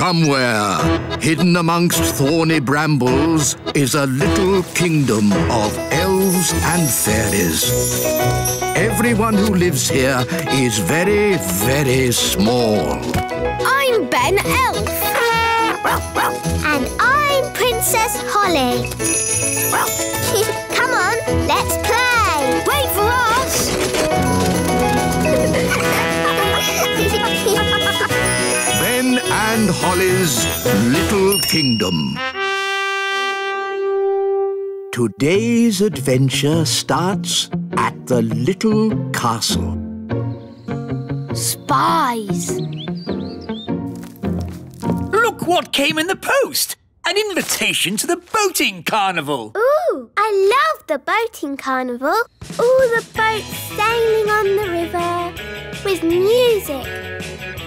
Somewhere, hidden amongst thorny brambles, is a little kingdom of elves and fairies. Everyone who lives here is very, very small. I'm Ben Elf. And I'm Princess Holly. Come on, let's play. Wait for us. And Holly's Little Kingdom. Today's adventure starts at the little castle. Spies. Look what came in the post! An invitation to the boating carnival! Ooh, I love the boating carnival. All the boats sailing on the river with music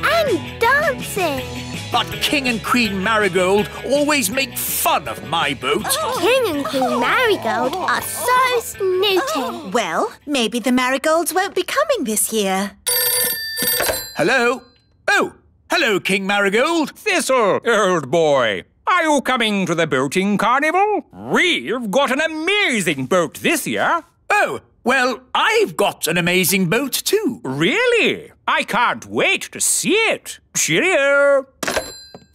and dancing. But King and Queen Marigold always make fun of my boat. Oh, King and Queen Marigold are so snooty. Well, maybe the marigolds won't be coming this year. Hello? Oh, hello, King Marigold. Thistle, uh, old boy. Are you coming to the boating carnival? We've got an amazing boat this year. Oh, well, I've got an amazing boat too. Really? I can't wait to see it. Cheerio.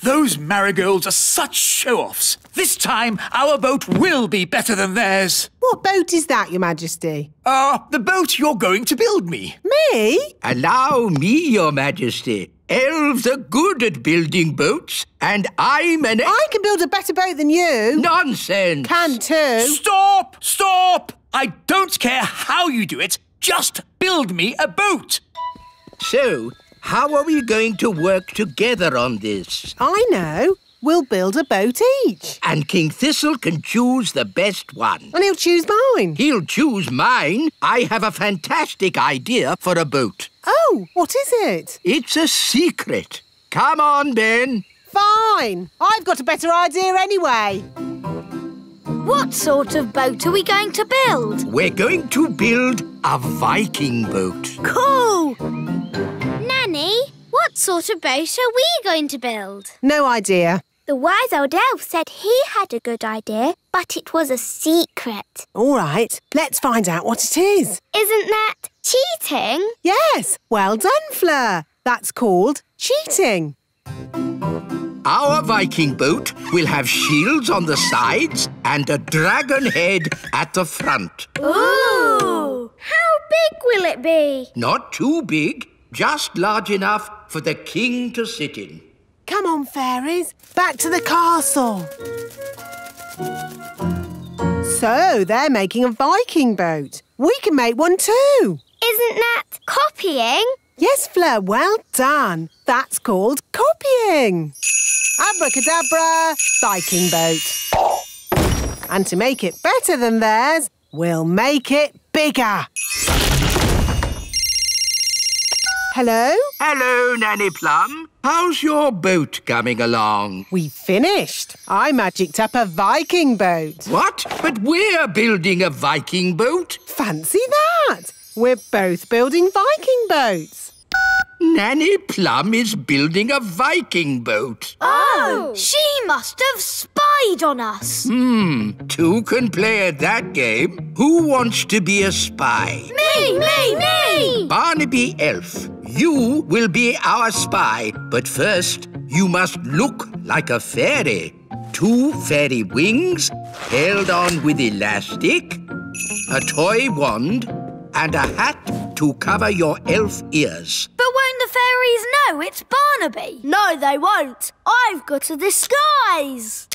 Those marigolds are such show-offs. This time, our boat will be better than theirs. What boat is that, Your Majesty? Ah, the boat you're going to build me. Me? Allow me, Your Majesty. Elves are good at building boats, and I'm an... I can build a better boat than you. Nonsense! Can too. Stop! Stop! I don't care how you do it. Just build me a boat. So, how are we going to work together on this? I know. We'll build a boat each. And King Thistle can choose the best one. And he'll choose mine. He'll choose mine. I have a fantastic idea for a boat. Oh, what is it? It's a secret. Come on, Ben. Fine. I've got a better idea anyway. What sort of boat are we going to build? We're going to build a Viking boat. Cool! Nanny, what sort of boat are we going to build? No idea. The wise old elf said he had a good idea, but it was a secret. All right, let's find out what it is. Isn't that cheating? Yes, well done, Fleur. That's called cheating. Our Viking boat will have shields on the sides and a dragon head at the front. Ooh! How big will it be? Not too big, just large enough for the king to sit in. Come on, fairies, back to the castle. So, they're making a Viking boat. We can make one too. Isn't that copying? Yes, Fleur, well done. That's called copying. Abracadabra, Viking boat. And to make it better than theirs, we'll make it bigger. Hello? Hello, Nanny Plum. How's your boat coming along? We finished. I magicked up a Viking boat. What? But we're building a Viking boat. Fancy that! We're both building Viking boats. Nanny Plum is building a Viking boat. Oh! She must have spied on us. Hmm, two can play at that game. Who wants to be a spy? Me, me, me! Barnaby Elf, you will be our spy. But first, you must look like a fairy. Two fairy wings, held on with elastic, a toy wand, and a hat to cover your elf ears. But won't the fairies know it's Barnaby? No, they won't. I've got a disguise.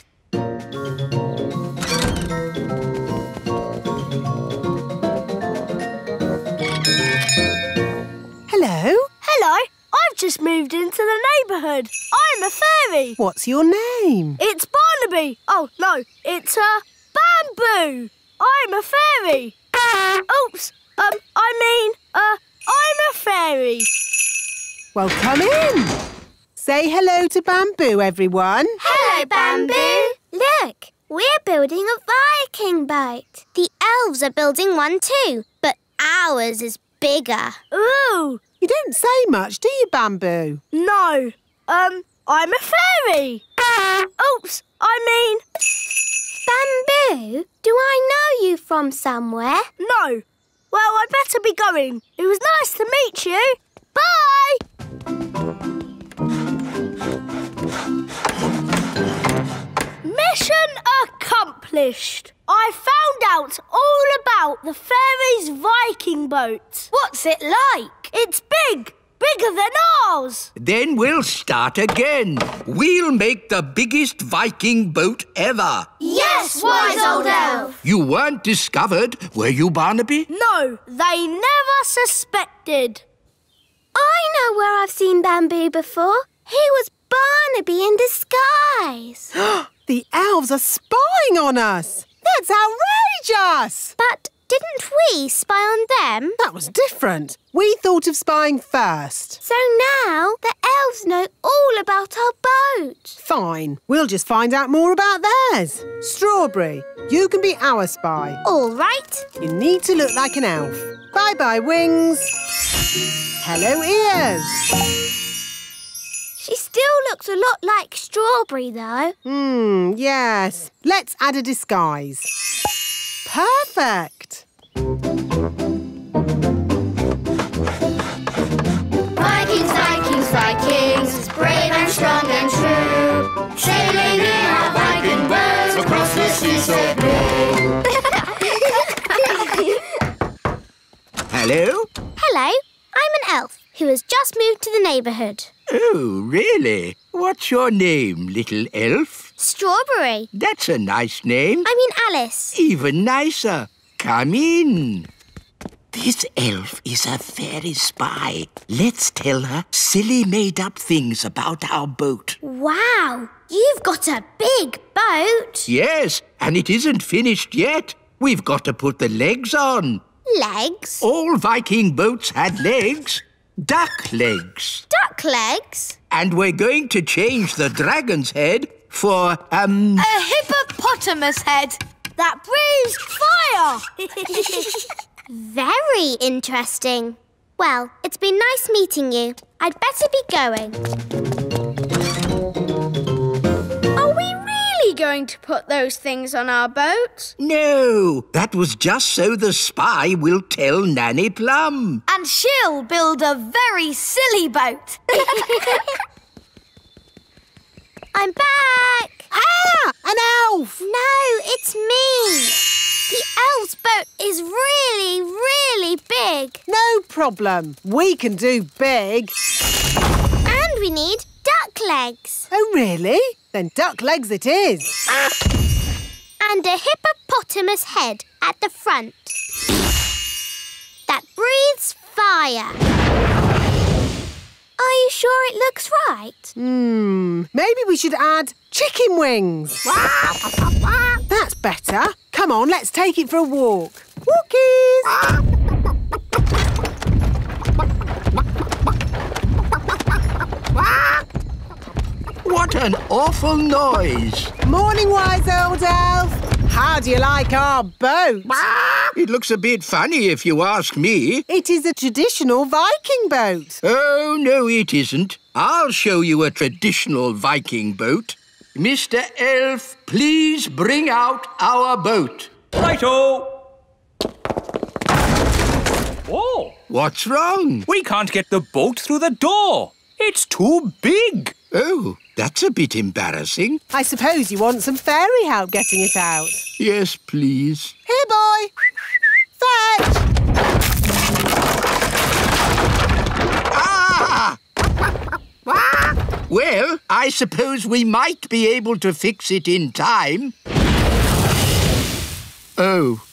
Just moved into the neighbourhood. I'm a fairy. What's your name? It's Barnaby. Oh, no, it's, uh, Bamboo. I'm a fairy. Oops, um, I mean, uh, I'm a fairy. Well, come in. Say hello to Bamboo, everyone. Hello, Bamboo. Look, we're building a Viking boat. The elves are building one too, but ours is bigger. Ooh, You don't say much, do you, Bamboo? no. Um, I'm a fairy. Oops, I mean, Bamboo, do I know you from somewhere? no. Well, I'd better be going. It was nice to meet you. Bye! Mission accomplished. I found out all about the fairies' Viking boat. What's it like? It's big, bigger than ours. Then we'll start again. We'll make the biggest Viking boat ever. Yes, wise old elf. You weren't discovered, were you, Barnaby? No, they never suspected. I know where I've seen Bamboo before. He was Barnaby in disguise. The elves are spying on us. That's outrageous. but didn't we spy on them? That was different. We thought of spying first. So now the elves know all about our boat. Fine. We'll just find out more about theirs. Strawberry, you can be our spy. All right. You need to look like an elf. Bye bye, wings. Hello, ears. She still looks a lot like Strawberry, though. Hmm, yes. Let's add a disguise. Perfect. Vikings, Vikings, Vikings, brave and strong and true. Sailing in our Viking boats across the sea so blue. Hello? Hello, I'm an elf who has just moved to the neighbourhood. Oh, really? What's your name, little elf? Strawberry. That's a nice name. I mean Alice. Even nicer. Come in. This elf is a fairy spy. Let's tell her silly made up things about our boat. Wow, you've got a big boat. Yes, and it isn't finished yet. We've got to put the legs on. Legs. All Viking boats had legs. Duck legs. Duck legs. And we're going to change the dragon's head for, um... A hippopotamus head that breathes fire. Very interesting. Well, it's been nice meeting you. I'd better be going. Going to put those things on our boat? No, that was just so the spy will tell Nanny Plum. And she'll build a very silly boat. I'm back. Ah, an elf. No, it's me. The elf's boat is really, really big. No problem. We can do big. And we need duck legs. Oh, really? Then duck legs it is. And a hippopotamus head at the front. That breathes fire. Are you sure it looks right? Hmm, maybe we should add chicken wings. That's better. Come on, let's take it for a walk. Walkies! What an awful noise. Morning, wise old elf. How do you like our boat? Ah, it looks a bit funny if you ask me. It is a traditional Viking boat. Oh, no, it isn't. I'll show you a traditional Viking boat. Mr. Elf, please bring out our boat. Righto! Oh, What's wrong? we can't get the boat through the door. It's too big. Oh, that's a bit embarrassing. I suppose you want some fairy help getting it out. Yes, please. Here, boy. Fetch! Ah! Well, I suppose we might be able to fix it in time. Oh,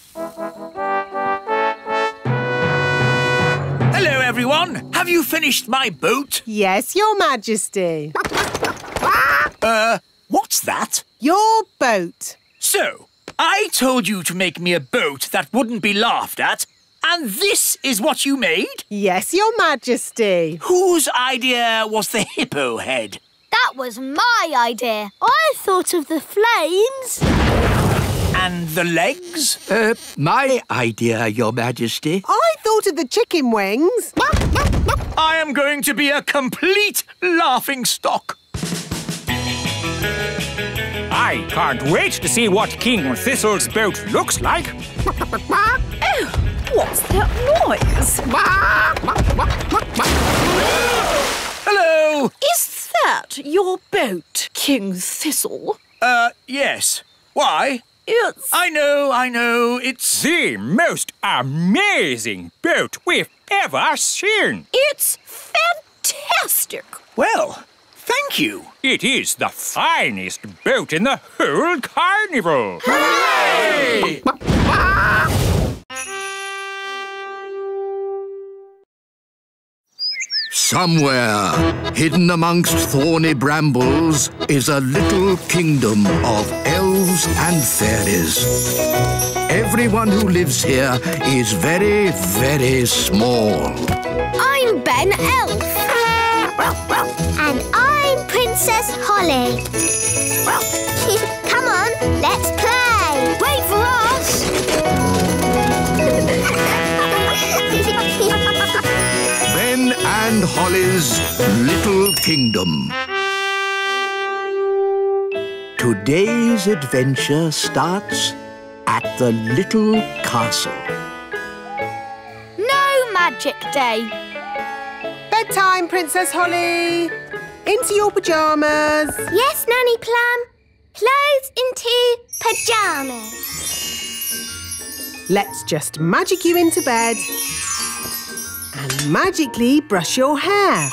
Have you finished my boat? Yes, your majesty. Uh, what's that? Your boat. So, I told you to make me a boat that wouldn't be laughed at, and this is what you made? Yes, your majesty. Whose idea was the hippo head? that was my idea. I thought of the flames. And the legs? uh, my idea, Your Majesty. I thought of the chicken wings. I am going to be a complete laughing stock. I can't wait to see what King Thistle's boat looks like. What's that noise? Hello! Is that your boat, King Thistle? Uh, yes. Why? It's... I know, I know, it's... The most amazing boat we've ever seen. It's fantastic. Well, thank you. It is the finest boat in the whole carnival. Hooray! Somewhere, hidden amongst thorny brambles, is a little kingdom of elves and fairies. Everyone who lives here is very, very small. I'm Ben Elf. And I'm Princess Holly. Come on, let's play. And Holly's Little Kingdom. Today's adventure starts at the little castle. No magic day. Bedtime, Princess Holly. Into your pyjamas. Yes, Nanny Plum. Clothes into pyjamas. Let's just magic you into bed and magically brush your hair.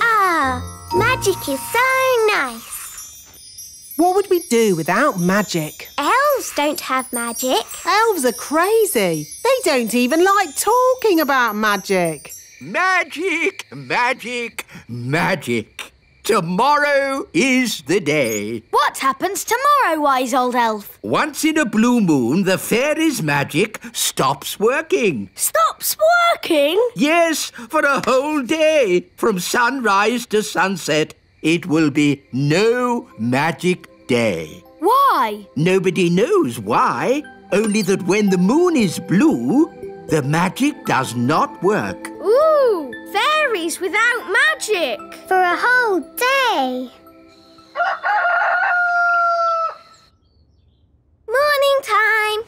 Ah, magic is so nice. What would we do without magic? Elves don't have magic. Elves are crazy. They don't even like talking about magic. Magic, magic, magic. Tomorrow is the day. What happens tomorrow, wise old elf? Once in a blue moon, the fairy's magic stops working. Stops working? Yes, for a whole day, from sunrise to sunset, it will be no magic day. Why? Nobody knows why, only that when the moon is blue, the magic does not work. Ooh, fairies without magic. For a whole day. Morning time.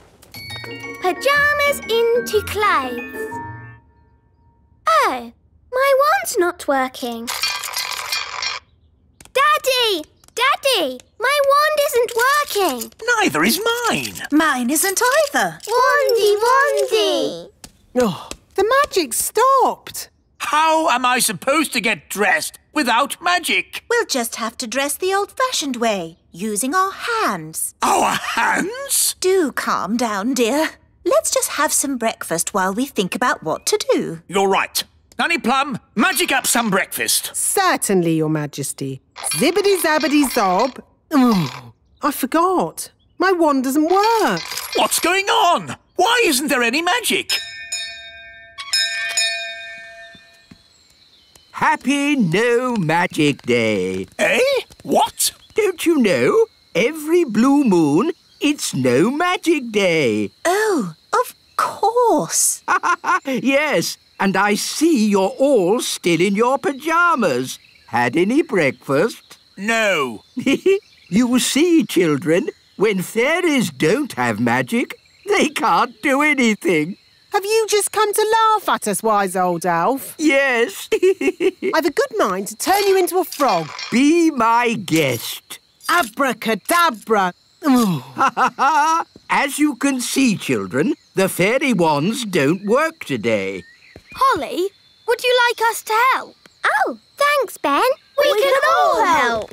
Pyjamas into clothes. Oh, my wand's not working. Daddy! Daddy! My wand isn't working. Neither is mine. Mine isn't either. Wandy, wandy. Oh, the magic stopped. How am I supposed to get dressed without magic? We'll just have to dress the old-fashioned way, using our hands. Our hands? Do calm down, dear. Let's just have some breakfast while we think about what to do. You're right. Nanny Plum, magic up some breakfast. Certainly, Your Majesty. Zibbity zabbity zob. Oh, I forgot. My wand doesn't work. What's going on? Why isn't there any magic? Happy No Magic Day. Eh? What? Don't you know? Every blue moon, it's No Magic Day. Oh, of course. yes, and I see you're all still in your pyjamas. Had any breakfast? No. you see, children, when fairies don't have magic, they can't do anything. Have you just come to laugh at us, wise old elf? Yes. I've a good mind to turn you into a frog. Be my guest. Abracadabra. Oh. As you can see, children, the fairy wands don't work today. Holly, would you like us to help? Oh, thanks, Ben. We, can, all help.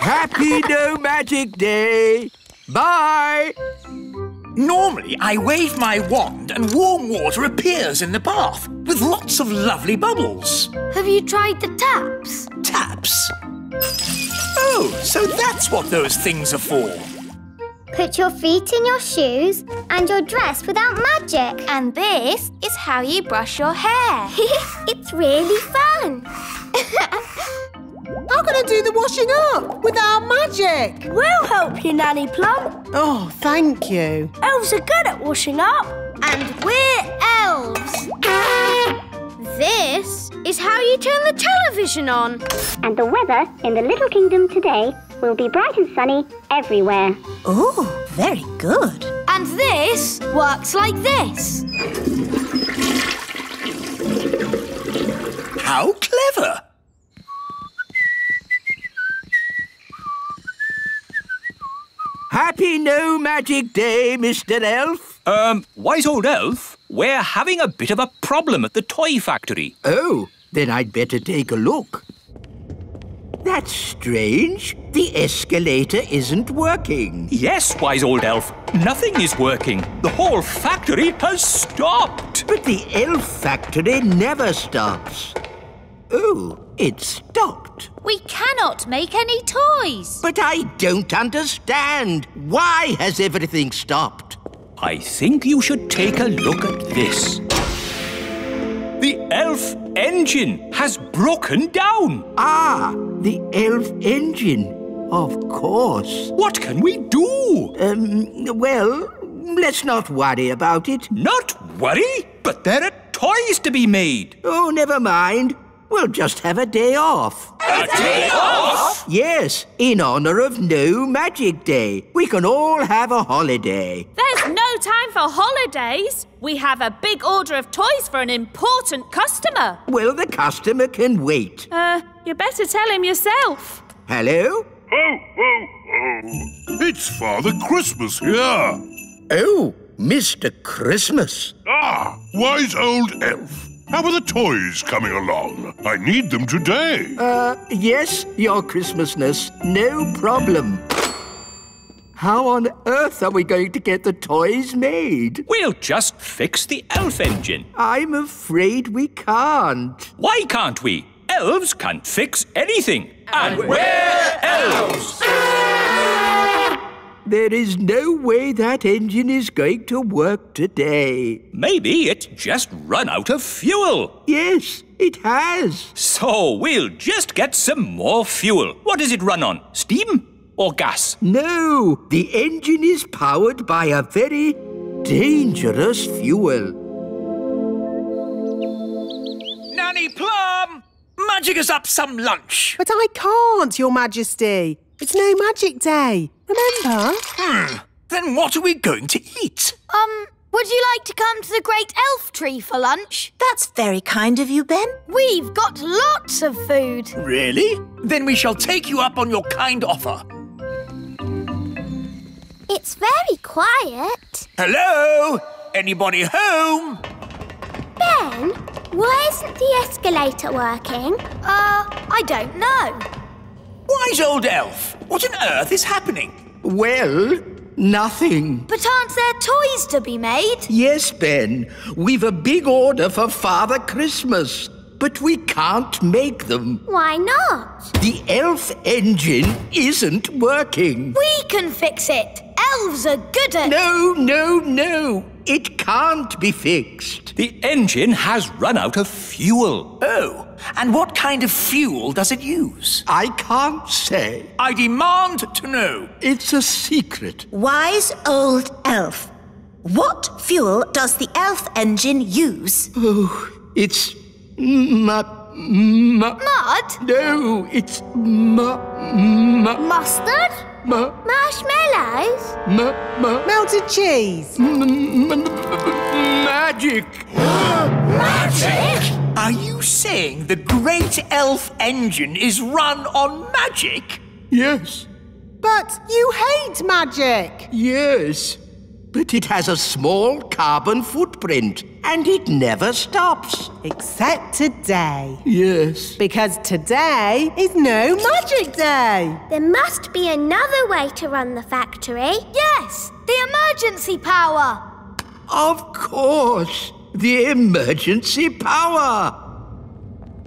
Happy No Magic Day. Bye. Normally, I wave my wand and warm water appears in the bath with lots of lovely bubbles. Have you tried the taps? Taps? Oh, so that's what those things are for. Put your feet in your shoes and you're dressed without magic. And this is how you brush your hair. it's really fun. How can I do the washing up without magic? We'll help you, Nanny Plum. Oh, thank you. Elves are good at washing up. And we're elves. This is how you turn the television on. And the weather in the Little Kingdom today will be bright and sunny everywhere. Oh, very good. And this works like this. How clever! Happy No Magic Day, Mr. Elf. Um, wise old elf, we're having a bit of a problem at the toy factory. Oh, then I'd better take a look. That's strange. The escalator isn't working. Yes, wise old elf, nothing is working. The whole factory has stopped. But the elf factory never stops. Oh, it stopped. We cannot make any toys. But I don't understand. Why has everything stopped? I think you should take a look at this. The elf engine has broken down. Ah, the elf engine. Of course. What can we do? Um, well, let's not worry about it. Not worry, but there are toys to be made. Oh, never mind. We'll just have a day off. A day off? Yes, in honor of No Magic Day. We can all have a holiday. There's no time for holidays. We have a big order of toys for an important customer. Well, the customer can wait. Uh, you better tell him yourself. Hello? Ho, ho, ho! It's Father Christmas here. Oh, Mr. Christmas. Ah, wise old elf. How are the toys coming along? I need them today. Uh, yes, Your Christmasness. No problem. How on earth are we going to get the toys made? We'll just fix the elf engine. I'm afraid we can't. Why can't we? Elves can't fix anything. And we're elves! There is no way that engine is going to work today. Maybe it's just run out of fuel. Yes, it has. So we'll just get some more fuel. What does it run on? Steam or gas? No, the engine is powered by a very dangerous fuel. Nanny Plum! Magic us up some lunch. But I can't, Your Majesty. It's no magic day. Remember? Hmm. Then what are we going to eat? Um, would you like to come to the Great Elf Tree for lunch? That's very kind of you, Ben. We've got lots of food. Really? Then we shall take you up on your kind offer. It's very quiet. Hello? Anybody home? Ben, why isn't the escalator working? Uh, I don't know. Wise old elf, what on earth is happening? Well, nothing. But aren't there toys to be made? Yes, Ben. We've a big order for Father Christmas. But we can't make them. Why not? The elf engine isn't working. We can fix it. Elves are good at... No, no, no. It can't be fixed. The engine has run out of fuel. Oh, and what kind of fuel does it use? I can't say. I demand to know. It's a secret. Wise old elf. What fuel does the elf engine use? Oh, it's mud. Mud? Mud? No, it's mu- mu- Mustard? mu- Marshmallows? mu- mu- Melted cheese. m- m- magic. Magic? Are you saying the great elf engine is run on magic? Yes, But you hate magic. yes. But it has a small carbon footprint and it never stops. Except today. Yes. Because today is no magic day. There must be another way to run the factory. Yes, the emergency power. Of course. The emergency power.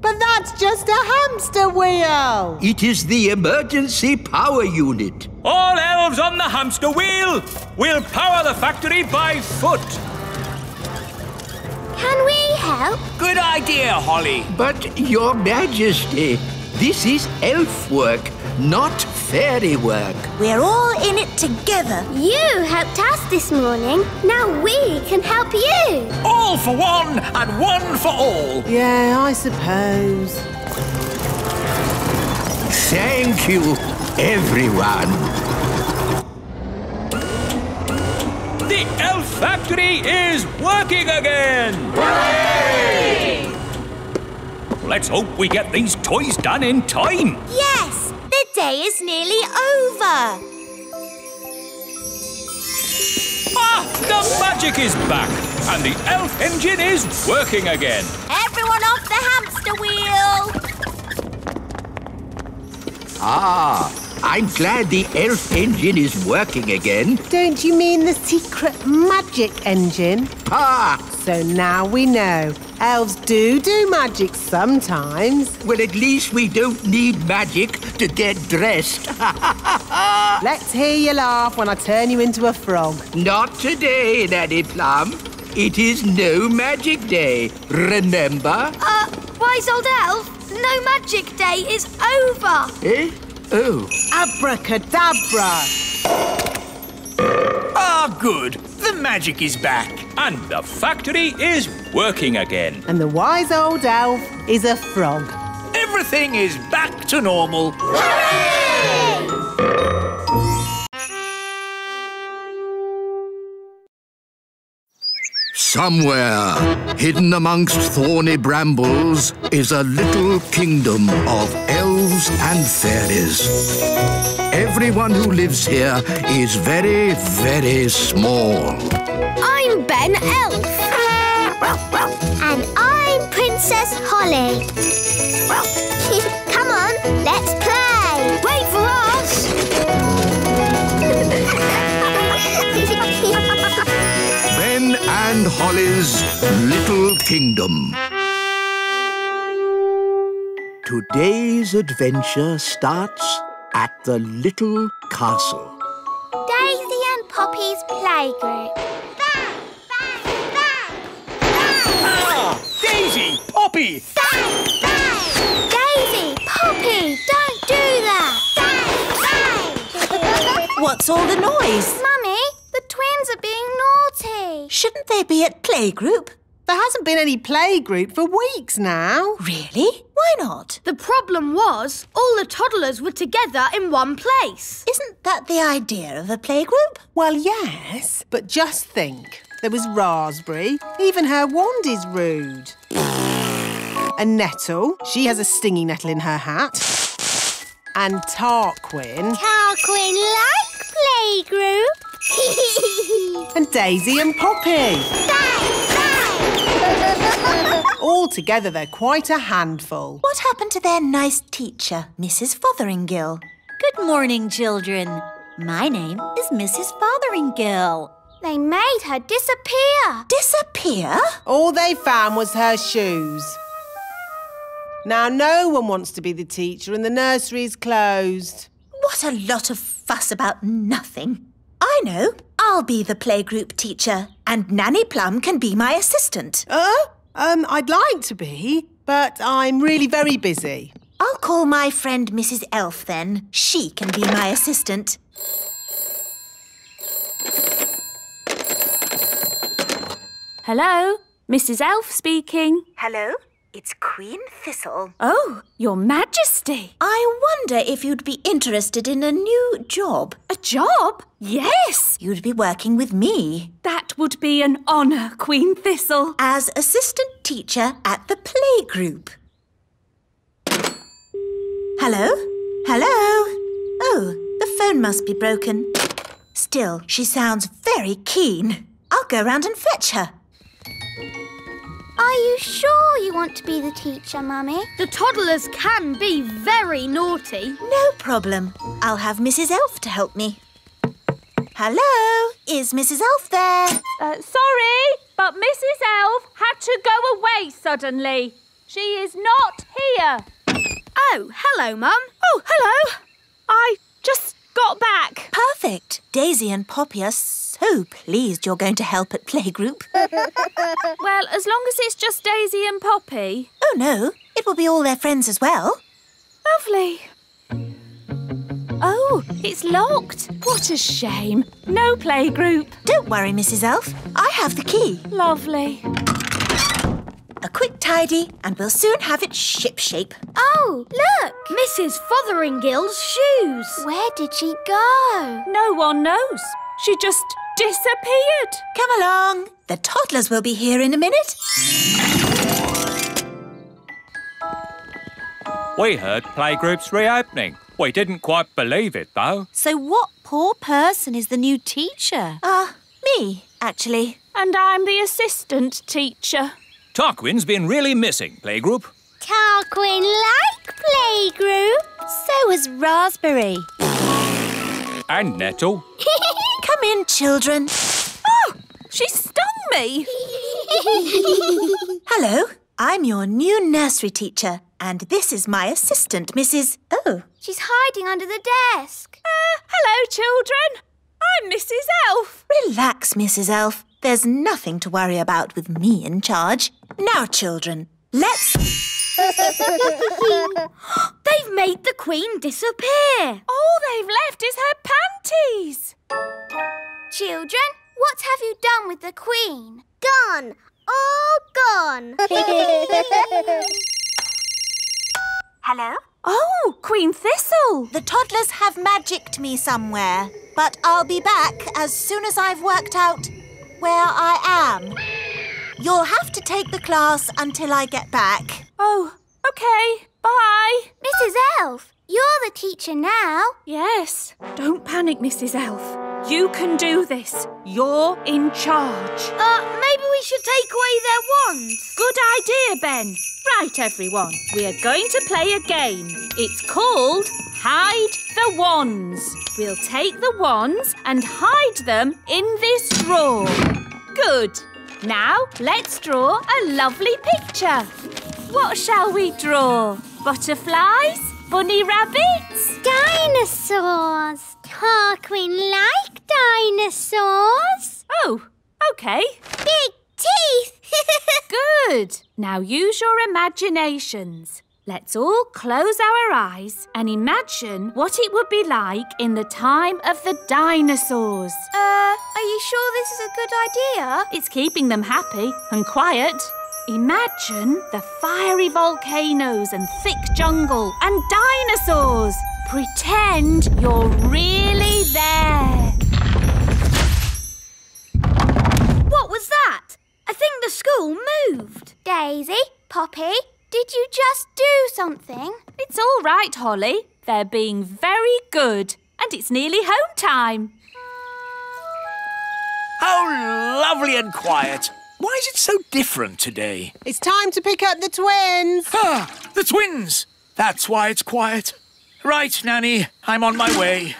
But that's just a hamster wheel. It is the emergency power unit. All elves on the hamster wheel! We'll power the factory by foot. Can we help? Good idea, Holly. But, Your Majesty, This is elf work, not fairy work. We're all in it together. You helped us this morning. Now we can help you. All for one and one for all. Yeah, I suppose. Thank you, everyone. The elf factory is working again! Hooray! Let's hope we get these toys done in time. Yes, the day is nearly over. Ah, the magic is back, and the elf engine is working again. Everyone off the hamster wheel. Ah, I'm glad the elf engine is working again. Don't you mean the secret magic engine? Ah, So now we know. Elves do do magic sometimes. well, at least we don't need magic to get dressed. Let's hear you laugh when I turn you into a frog. Not today, Nanny Plum. It is no magic day, remember? Uh, wise old elf, no magic day is over. Eh? Oh. Abracadabra! Ah, good. The magic is back. And the factory is working again. And the wise old elf is a frog. Everything is back to normal. Somewhere, hidden amongst thorny brambles, is a little kingdom of elves and fairies. Everyone who lives here is very, very small. I'm Ben Elf. And I'm Princess Holly. Come on, let's play. Wait for us. And Holly's Little Kingdom. Today's adventure starts at the little castle. Daisy and Poppy's playgroup. Bang, bang, bang. Ah, Daisy, Poppy. Bang, bang. Daisy, Poppy, don't do that. Bang, bang. What's all the noise? Be at playgroup? There hasn't been any playgroup for weeks now. Really? Why not? The problem was all the toddlers were together in one place. Isn't that the idea of a playgroup? Well, yes, but just think. There was Raspberry. Even her wand is rude. And Nettle. She has a stinging nettle in her hat. And Tarquin. Tarquin like playgroup. And Daisy and Poppy. All together, they're quite a handful. What happened to their nice teacher, Mrs. Fotheringill? Good morning, children. My name is Mrs. Fotheringill. They made her disappear. Disappear? All they found was her shoes. Now, no one wants to be the teacher, and the nursery's closed. What a lot of fuss about nothing. I know. I'll be the playgroup teacher, and Nanny Plum can be my assistant. Uh, um, I'd like to be, but I'm really very busy. I'll call my friend Mrs. Elf then. She can be my assistant. Hello, Mrs. Elf speaking. Hello, it's Queen Thistle. Oh, Your Majesty. I wonder if you'd be interested in a new job. A job? Yes. You'd be working with me That would be an honour, Queen Thistle. as assistant teacher at the playgroup. Hello? Hello? Oh, the phone must be broken. Still, she sounds very keen. I'll go round and fetch her. Are you sure you want to be the teacher, Mummy? The toddlers can be very naughty. No problem. I'll have Mrs. Elf to help me. Hello? Is Mrs. Elf there? Uh, sorry, but Mrs. Elf had to go away suddenly. She is not here. Oh, hello, Mum. Oh, hello. I just got back. Perfect. Daisy and Poppy are so pleased you're going to help at playgroup. Well, as long as it's just Daisy and Poppy. Oh no, it will be all their friends as well. Lovely. Oh, it's locked. What a shame. No playgroup. Don't worry, Mrs. Elf. I have the key. Lovely. A quick tidy, and we'll soon have it shipshape. Oh, look! Mrs. Fotheringill's shoes. Where did she go? No one knows. She just disappeared. Come along. The toddlers will be here in a minute. We heard playgroups reopening. We didn't quite believe it, though. So what poor person is the new teacher? Ah, me, actually. And I'm the assistant teacher. Tarquin's been really missing, playgroup. Tarquin like playgroup. So is Raspberry. And Nettle. Come in, children. Oh, she stung me. Hello, I'm your new nursery teacher, and this is my assistant, Mrs. Oh, She's hiding under the desk. Uh, hello, children. I'm Mrs. Elf. relax, Mrs. Elf. There's nothing to worry about with me in charge. Now, children, let's. They've made the Queen disappear. All they've left is her panties. Children, what have you done with the Queen? Gone. All gone. Hello? Oh, Queen Thistle. The toddlers have magicked me somewhere, but I'll be back as soon as I've worked out where I am. You'll have to take the class until I get back. Oh, okay. Bye. Mrs. Elf, you're the teacher now. Yes. Don't panic, Mrs. Elf. You can do this. You're in charge. Uh, maybe we should take away their wands. Good idea, Ben. Right, everyone. We are going to play a game. It's called Hide the Wands. We'll take the wands and hide them in this drawer. Good. Now, let's draw a lovely picture. What shall we draw? Butterflies? Bunny rabbits? Dinosaurs. Tarquin like dinosaurs. Oh, okay. Big teeth. Good. Now use your imaginations. Let's all close our eyes and imagine what it would be like in the time of the dinosaurs. uh, are you sure this is a good idea? It's keeping them happy and quiet. Imagine the fiery volcanoes and thick jungle and dinosaurs. Pretend you're really there. What was that? I think the school moved. Daisy, Poppy, did you just do something? It's all right, Holly. They're being very good. And it's nearly home time. How lovely and quiet. Why is it so different today? It's time to pick up the twins. Ah, the twins! That's why it's quiet. Right, Nanny, I'm on my way.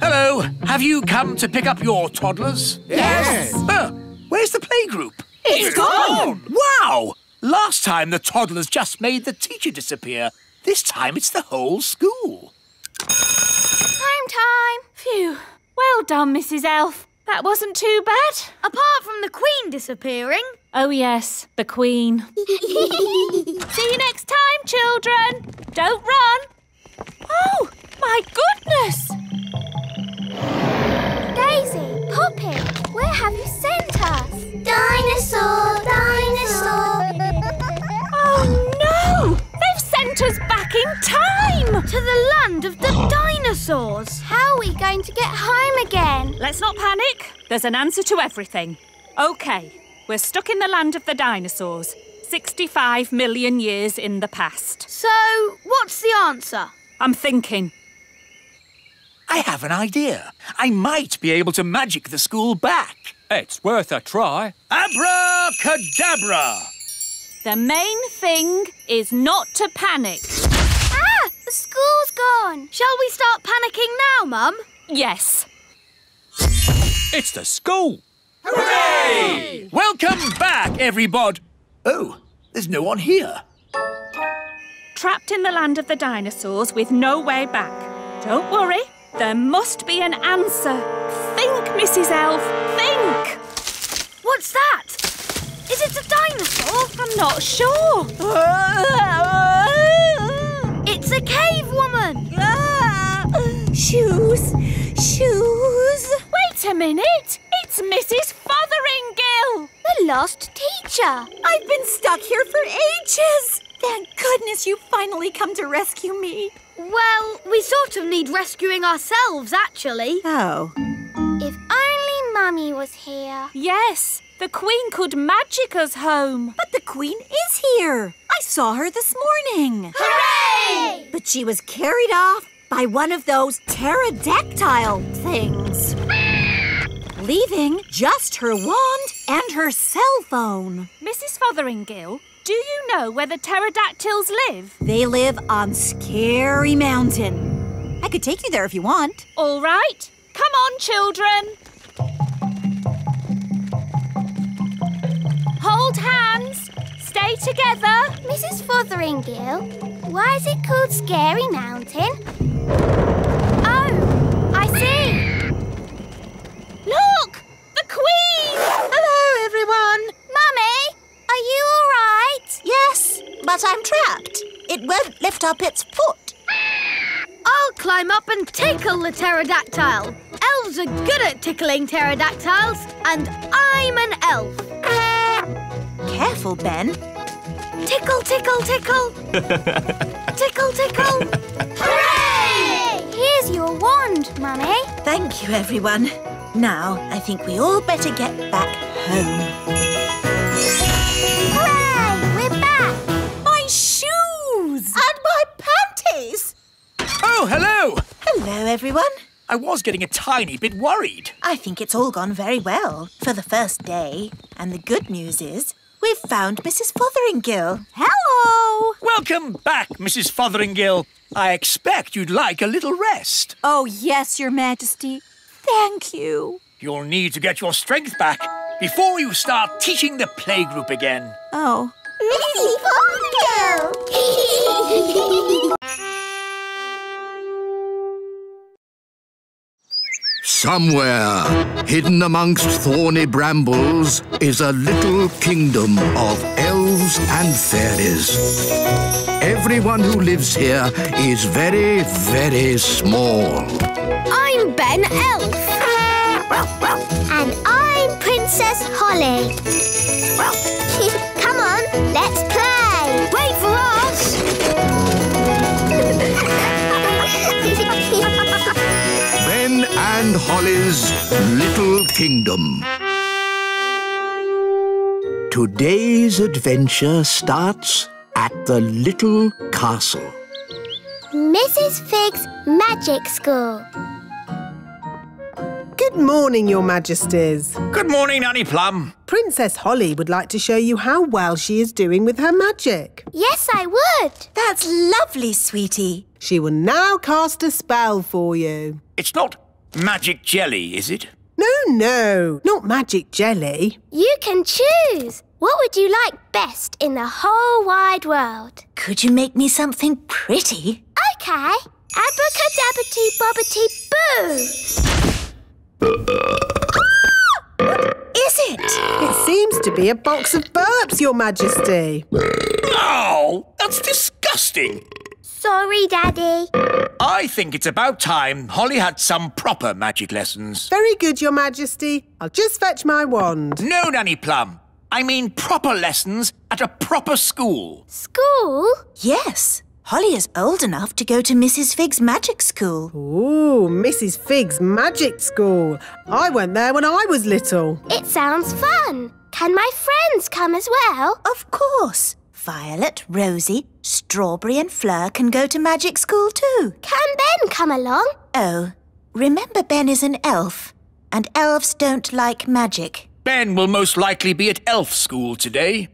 Hello, have you come to pick up your toddlers? Yes. Ah, where's the playgroup? It's gone. Wow! Last time the toddlers just made the teacher disappear. This time it's the whole school. Home time. Phew. Well done, Mrs. Elf. That wasn't too bad. Apart from the Queen disappearing. Oh, yes, the Queen. See you next time, children. Don't run. Oh, my goodness. Daisy, Poppy, where have you sent us? Dinosaur, dinosaur. Sent us back in time. To the land of the dinosaurs. How are we going to get home again? Let's not panic. There's an answer to everything. OK, we're stuck in the land of the dinosaurs. 65 million years in the past. So, what's the answer? I'm thinking. I have an idea. I might be able to magic the school back. It's worth a try. Abracadabra! The main thing is not to panic. Ah, the school's gone. Shall we start panicking now, Mum? Yes. It's the school. Hooray! Welcome back, everybody. Oh, there's no one here. Trapped in the land of the dinosaurs with no way back. Don't worry, there must be an answer. Think, Mrs. Elf, think! What's that? Is it a dinosaur? I'm not sure. it's a cave woman. Shoes, shoes. Wait a minute. It's Mrs. Fotheringill. The lost teacher. I've been stuck here for ages. Thank goodness you finally come to rescue me. Well, we sort of need rescuing ourselves, actually. Oh. If only Mummy was here. Yes, the Queen could magic us home. But the Queen is here. I saw her this morning. Hooray! But she was carried off by one of those pterodactyl things. Leaving just her wand and her cell phone. Mrs. Fotheringill, do you know where the pterodactyls live? They live on Scary Mountain. I could take you there if you want. All right. Come on, children. Hold hands. Stay together. Mrs. Fotheringill, why is it called Scary Mountain? Oh, I see. Look! The Queen! Hello, everyone. Mummy, are you all right? Yes, but I'm trapped. It won't lift up its foot. I'll climb up and tickle the pterodactyl. Elves are good at tickling pterodactyls, and I'm an elf. Careful, Ben. Tickle, tickle, tickle. tickle, tickle. Hooray! Here's your wand, Mummy. Thank you, everyone. Now, I think we all better get back home. Hooray! We're back. My shoes! And my panties! Oh, hello! Hello, everyone. I was getting a tiny bit worried. I think it's all gone very well for the first day. And the good news is we've found Mrs. Fotheringill. Hello! Welcome back, Mrs. Fotheringill. I expect you'd like a little rest. Oh, yes, Your Majesty. Thank you. You'll need to get your strength back before you start teaching the playgroup again. Oh. Missy Fotheringill! Somewhere, hidden amongst thorny brambles, is a little kingdom of elves and fairies. Everyone who lives here is very, very small. I'm Ben Elf. and I'm Princess Holly. Come on, let's play. Wait Holly's Little Kingdom. Today's adventure starts at the little castle. Mrs. Fig's Magic School. Good morning, Your Majesties. Good morning, Nanny Plum. Princess Holly would like to show you how well she is doing with her magic. Yes, I would. That's lovely, sweetie. She will now cast a spell for you. It's not magic jelly, is it? No, no, not magic jelly. You can choose. What would you like best in the whole wide world? Could you make me something pretty? Okay. Abracadabra bobbity boo. Is it? It seems to be a box of burps, Your Majesty. Oh, that's disgusting. Sorry, Daddy. I think it's about time Holly had some proper magic lessons. Very good, Your Majesty. I'll just fetch my wand. No, Nanny Plum. I mean proper lessons at a proper school. School? Yes. Holly is old enough to go to Mrs. Fig's magic school. Ooh, Mrs. Fig's Magic School. I went there when I was little. It sounds fun. Can my friends come as well? Of course. Violet, Rosie, Strawberry and Fleur can go to magic school too. Can Ben come along? Oh, remember Ben is an elf, and elves don't like magic. Ben will most likely be at elf school today.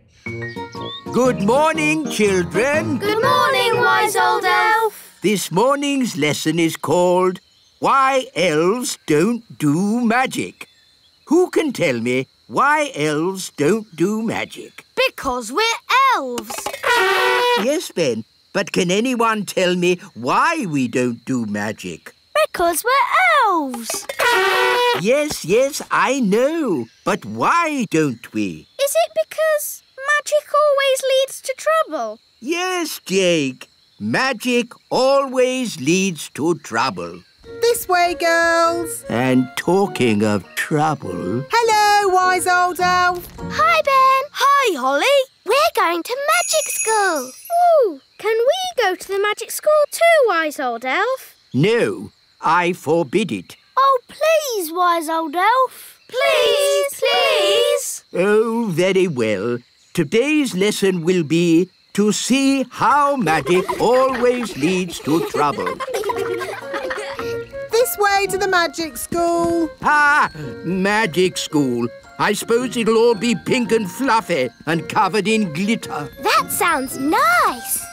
Good morning, children. Good morning, wise old elf. This morning's lesson is called Why Elves Don't Do Magic. Who can tell me why elves don't do magic? Because we're elves. Yes, Ben, but can anyone tell me why we don't do magic? Because we're elves. Yes, yes, I know. But why don't we? Is it because magic always leads to trouble? Yes, Jake. Magic always leads to trouble. This way, girls. And talking of trouble, Hello, wise old elf. Hi, Ben. Hi, Holly. We're going to magic school. Ooh, can we go to the magic school too, wise old elf? no, I forbid it. Oh, please, wise old elf. Please, please. Oh, very well. Today's lesson will be to see how magic always leads to trouble. This way to the magic school. Ah, magic school. I suppose it'll all be pink and fluffy and covered in glitter. That sounds nice.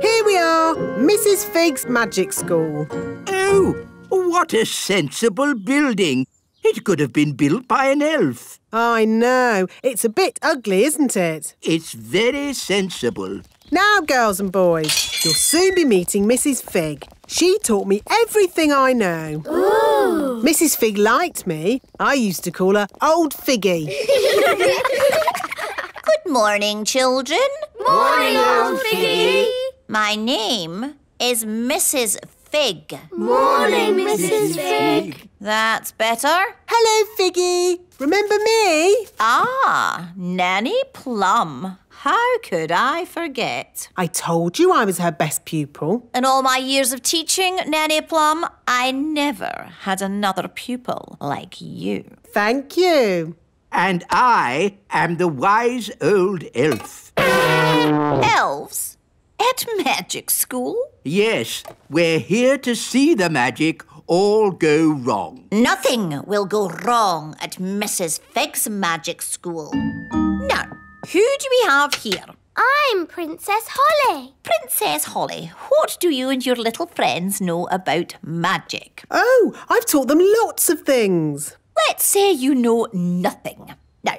Here we are, Mrs. Fig's magic school. Oh, what a sensible building. It could have been built by an elf. I know. It's a bit ugly, isn't it? It's very sensible. Now, girls and boys, you'll soon be meeting Mrs. Fig. She taught me everything I know. Ooh. Mrs. Fig liked me. I used to call her Old Figgy. Good morning, children. Morning, Old Figgy. My name is Mrs. Fig. Morning, Mrs. Fig. That's better. Hello, Figgy. Remember me? Ah, Nanny Plum. How could I forget? I told you I was her best pupil. In all my years of teaching, Nanny Plum, I never had another pupil like you. Thank you. And I am the wise old elf. Elves? At magic school? Yes, we're here to see the magic all go wrong. Nothing will go wrong at Mrs. Fig's magic school. Now, who do we have here? I'm Princess Holly. Princess Holly, what do you and your little friends know about magic? Oh, I've taught them lots of things. Let's say you know nothing. Now,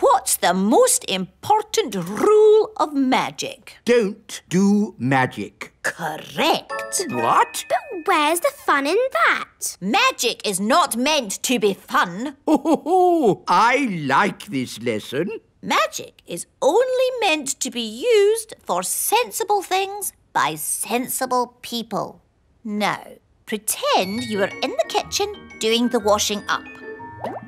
what's the most important rule of magic? Don't do magic. Correct. What? But where's the fun in that? Magic is not meant to be fun. Oh, I like this lesson. Magic is only meant to be used for sensible things by sensible people. Now, pretend you are in the kitchen doing the washing up.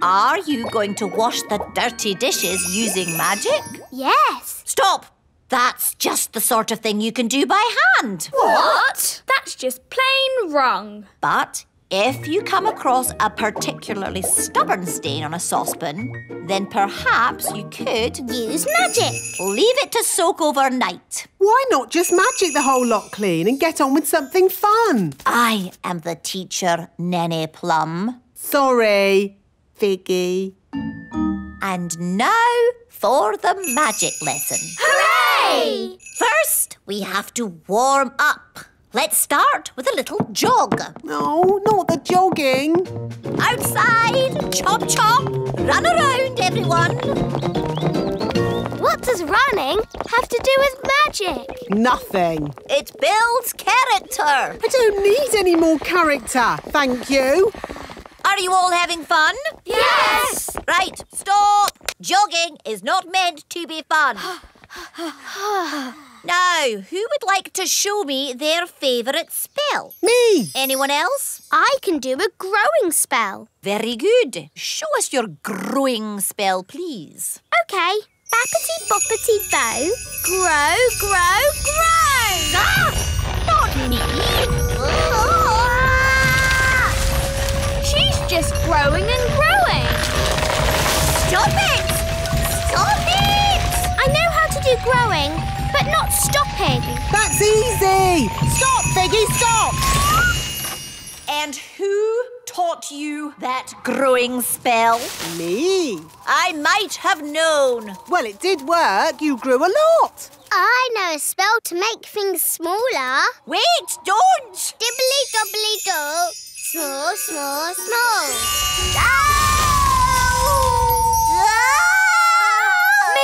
Are you going to wash the dirty dishes using magic? Yes. Stop! That's just the sort of thing you can do by hand. What? That's just plain wrong. But if you come across a particularly stubborn stain on a saucepan, then perhaps you could Use magic. leave it to soak overnight. Why not just magic the whole lot clean and get on with something fun? I am the teacher, Nanny Plum. Sorry, Figgy. And now for the magic lesson. Hooray! First, we have to warm up. Let's start with a little jog. No, not the jogging. Outside, chop chop, run around, everyone. What does running have to do with magic? Nothing. It builds character. I don't need any more character, thank you. Are you all having fun? Yes! Right, stop. Jogging is not meant to be fun. now, who would like to show me their favourite spell? Me. Anyone else? I can do a growing spell. Very good. Show us your growing spell, please. Okay. Bappity boppity bow. Grow, grow, grow! Ah! Not me. Ah! She's just growing and growing. Know how to do growing, but not stopping. That's easy. Stop, Figgy, stop. And who taught you that growing spell? Me. I might have known. Well, it did work. You grew a lot. I know a spell to make things smaller. Wait, don't! Dibbly dobbly do. Small, small, small.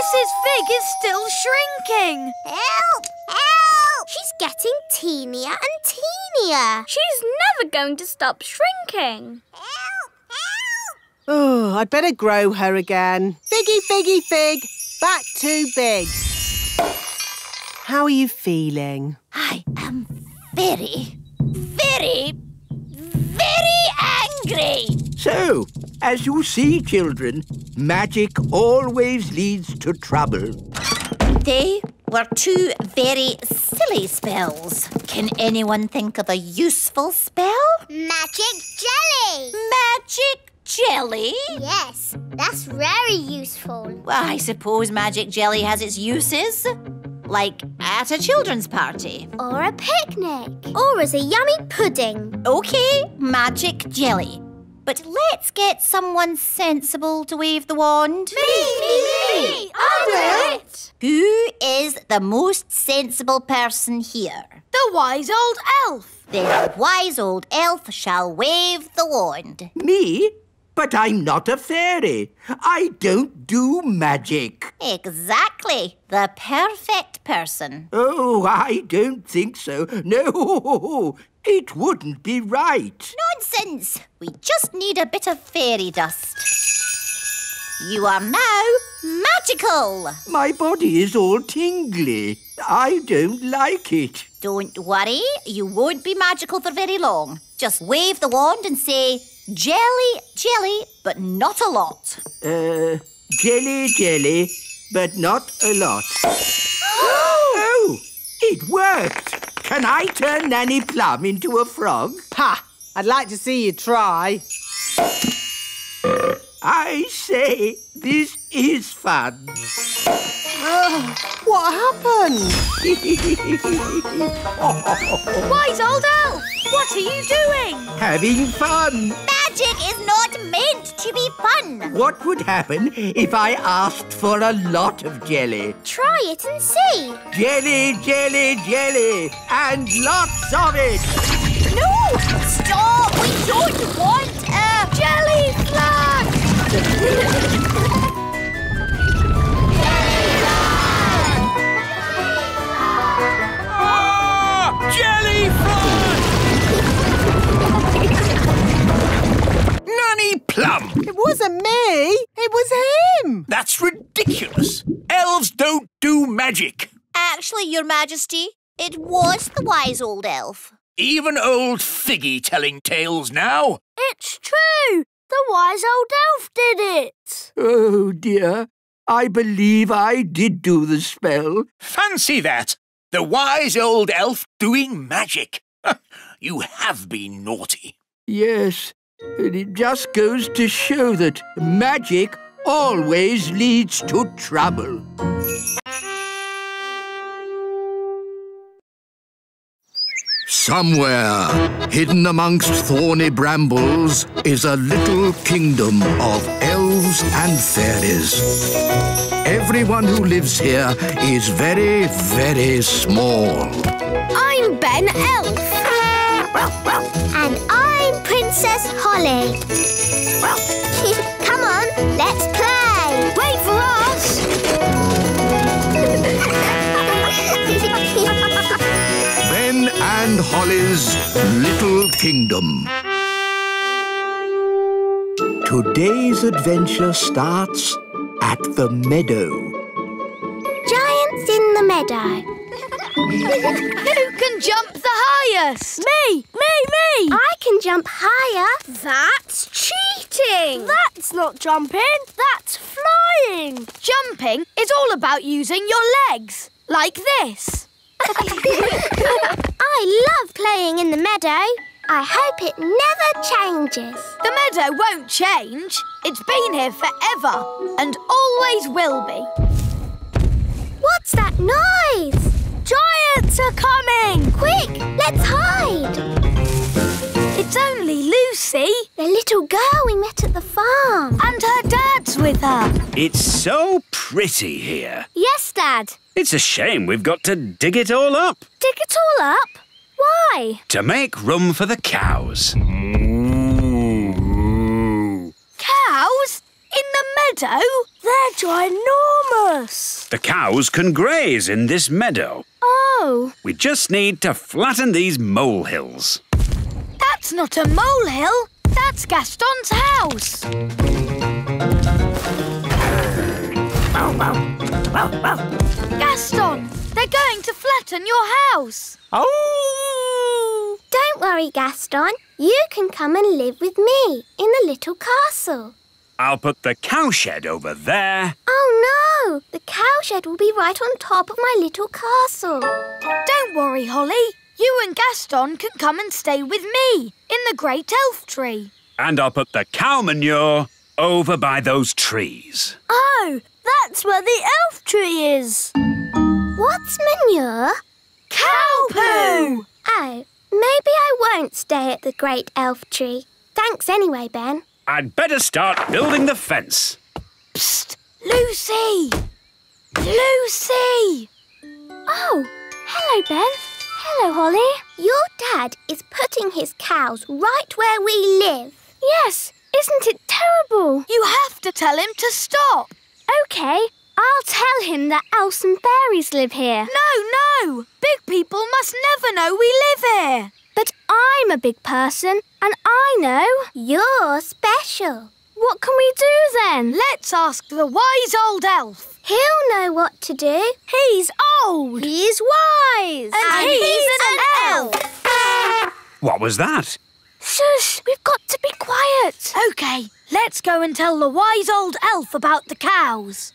Mrs. Fig is still shrinking. Help! Help! She's getting teenier and teenier. She's never going to stop shrinking. Help! Help! Oh, I'd better grow her again. Figgy, figgy, fig. Back too big. How are you feeling? I am very, very, very angry. So, as you see, children, magic always leads to trouble. They were two very silly spells. Can anyone think of a useful spell? Magic jelly! Magic jelly? Yes, that's very useful. Well, I suppose magic jelly has its uses. Like at a children's party. Or a picnic. Or as a yummy pudding. Okay, magic jelly. But let's get someone sensible to wave the wand. Me, me, me! I'll do it! Who is the most sensible person here? The wise old elf. Then the wise old elf shall wave the wand. Me? But I'm not a fairy. I don't do magic. Exactly. The perfect person. Oh, I don't think so. No, it wouldn't be right. Nonsense. We just need a bit of fairy dust. You are now magical. My body is all tingly. I don't like it. Don't worry, you won't be magical for very long. Just wave the wand and say, jelly, jelly, but not a lot. Uh, jelly, jelly, but not a lot. oh, it worked. Can I turn Nanny Plum into a frog? Ha! I'd like to see you try. I say, this is fun. Uh, what happened? Wise old elf, what are you doing? Having fun. Magic is not meant to be fun. What would happen if I asked for a lot of jelly? Try it and see. Jelly, jelly, jelly, and lots of it. No! Stop! We don't want Plum! It wasn't me. It was him. That's ridiculous. Elves don't do magic. Actually, Your Majesty, it was the wise old elf. Even old Figgy telling tales now. It's true. The wise old elf did it. Oh, dear. I believe I did do the spell. Fancy that. The wise old elf doing magic. you have been naughty. Yes, and it just goes to show that magic always leads to trouble. Somewhere, hidden amongst thorny brambles, is a little kingdom of elves and fairies. Everyone who lives here is very, very small. I'm Ben Elf. And I'm Princess Holly. Come on, let's play. Wait Holly's Little Kingdom. Today's adventure starts at the meadow. Giants in the meadow. Who can jump the highest? Me, me, me. I can jump higher. That's cheating. That's not jumping. That's flying. Jumping is all about using your legs, like this. I love playing in the meadow. I hope it never changes. The meadow won't change. It's been here forever and always will be. What's that noise? Giants are coming! Quick, let's hide! It's only Lucy. The little girl we met at the farm. And her dad's with her. It's so pretty here. Yes, Dad. It's a shame we've got to dig it all up Dig it all up? Why? to make room for the cows. Cows? In the meadow? They're ginormous. The cows can graze in this meadow. Oh. We just need to flatten these molehills. That's not a molehill. That's Gaston's house. Gaston, they're going to flatten your house. Oh! Don't worry, worry, Gaston. You can come and live with me in the little castle. I'll put the cowshed over there. Oh no! The cowshed will be right on top of my little castle. Don't worry, Holly. You and Gaston can come and stay with me in the great elf tree. And I'll put the cow manure over by those trees. Oh, that's where the elf tree is. What's manure? Cow poo! Oh, maybe I won't stay at the great elf tree. Thanks anyway, Ben. I'd better start building the fence. Psst! Lucy! Lucy! Oh, hello, Ben. Hello, Holly. Your dad is putting his cows right where we live. Yes, isn't it terrible? You have to tell him to stop. OK, I'll tell him that elves and fairies live here. No, no! Big people must never know we live here. But I'm a big person, and I know. You're special. What can we do then? Let's ask the wise old elf. He'll know what to do. He's old. He's wise. And, and he's, he's, an, an elf. What was that? Shush, we've got to be quiet. OK, let's go and tell the wise old elf about the cows.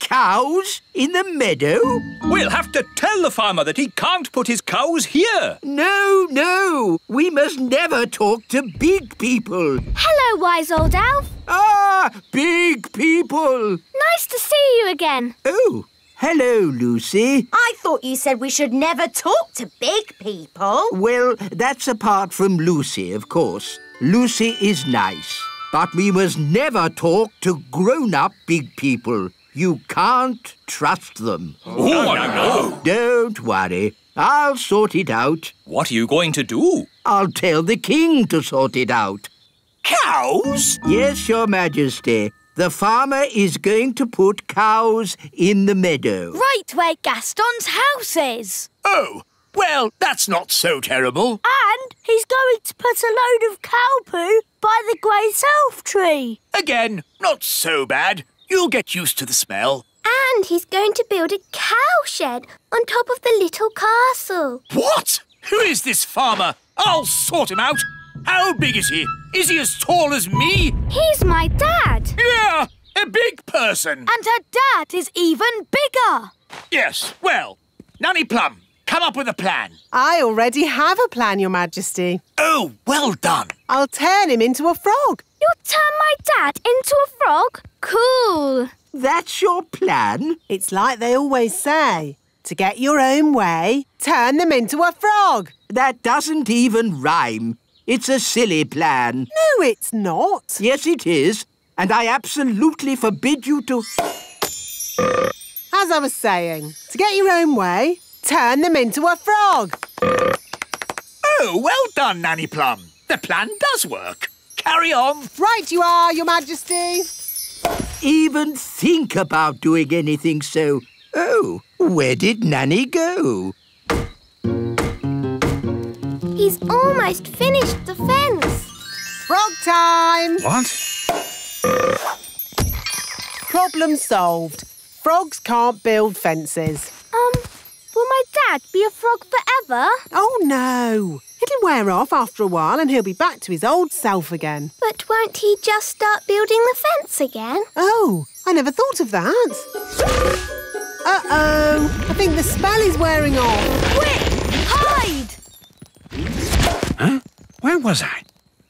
Cows in the meadow? We'll have to tell the farmer that he can't put his cows here. No, no. We must never talk to big people. Hello, wise old elf. Ah, big people. Nice to see you again. Oh, hello, Lucy. I thought you said we should never talk to big people. Well, that's apart from Lucy, of course. Lucy is nice. But we must never talk to grown-up big people. You can't trust them. Oh, I know. Don't worry. I'll sort it out. What are you going to do? I'll tell the king to sort it out. Cows? Yes, your majesty. The farmer is going to put cows in the meadow. Right where Gaston's house is. Oh, well, that's not so terrible. And he's going to put a load of cow poo by the great elf tree. Again, not so bad. You'll get used to the smell. And he's going to build a cow shed on top of the little castle. What? Who is this farmer? I'll sort him out. How big is he? Is he as tall as me? He's my dad. Yeah, a big person. And her dad is even bigger. Yes, well, Nanny Plum, come up with a plan. I already have a plan, Your Majesty. Oh, well done. I'll turn him into a frog. You'll turn my dad into a frog? Cool. That's your plan? It's like they always say. To get your own way, turn them into a frog. That doesn't even rhyme. It's a silly plan. No, it's not. Yes, it is. And I absolutely forbid you to... As I was saying, to get your own way, turn them into a frog. Oh, well done, Nanny Plum. The plan does work. Carry on. Right you are, Your Majesty. Even think about doing anything so... Oh, where did Nanny go? He's almost finished the fence. Frog time! What? Problem solved. Frogs can't build fences. Um, will my dad be a frog forever? Oh, no. It'll wear off after a while and he'll be back to his old self again. But won't he just start building the fence again? Oh, I never thought of that. Uh-oh. I think the spell is wearing off. Huh? Where was I?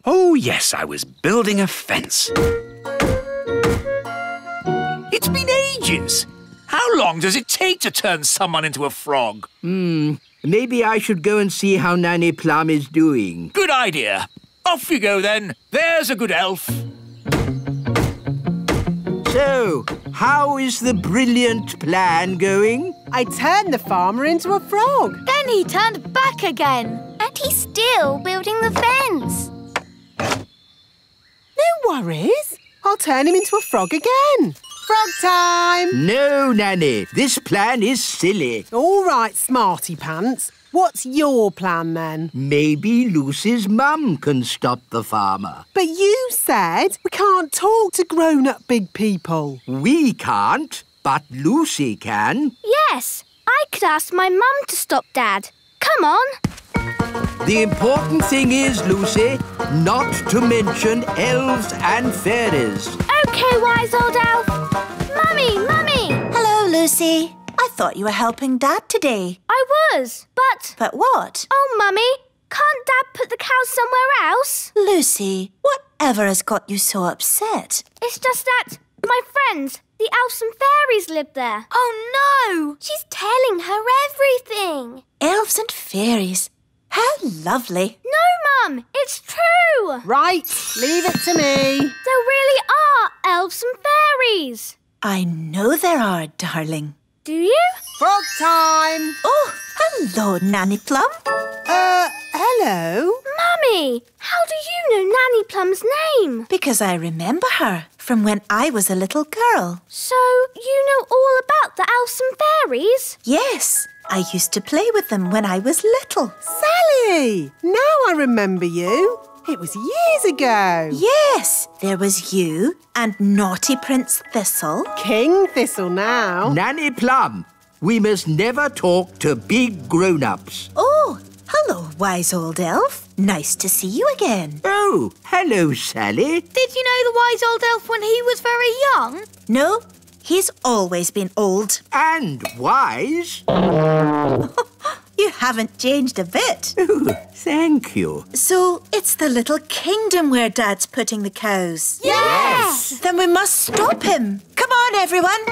Oh, yes, I was building a fence. It's been ages. How long does it take to turn someone into a frog? Hmm, maybe I should go and see how Nanny Plum is doing. Good idea. Off you go, then. There's a good elf. So, how is the brilliant plan going? I turned the farmer into a frog. Then he turned back again. And he's still building the fence. No worries. I'll turn him into a frog again. Frog time! No, Nanny. This plan is silly. All right, smarty pants. What's your plan then? Maybe Lucy's mum can stop the farmer. But you said we can't talk to grown-up big people. We can't, but Lucy can. Yes, I could ask my mum to stop Dad. Come on. The important thing is, Lucy, not to mention elves and fairies. OK, wise old elf. Mummy, Mummy! Hello, Lucy. I thought you were helping Dad today. I was, but... But what? Oh, Mummy, can't Dad put the cows somewhere else? Lucy, whatever has got you so upset? It's just that my friends, the elves and fairies, live there. Oh, no! She's telling her everything. Elves and fairies. How lovely. No, Mum, it's true. Right, leave it to me. There really are elves and fairies. I know there are, darling. Do you? Frog time. Oh, hello, Nanny Plum. Uh, hello? Mummy, how do you know Nanny Plum's name? Because I remember her from when I was a little girl. So you know all about the elves and fairies? Yes, I used to play with them when I was little. Sally! Now I remember you. It was years ago. Yes, there was you and naughty Prince Thistle. King Thistle now. Nanny Plum, we must never talk to big grown-ups. Oh, hello, wise old elf. Nice to see you again. Oh, hello, Sally. Did you know the wise old elf when he was very young? No, he's always been old. And wise. You haven't changed a bit. Oh, thank you. So it's the little kingdom where Dad's putting the cows. Yes! Then we must stop him. Come on, everyone.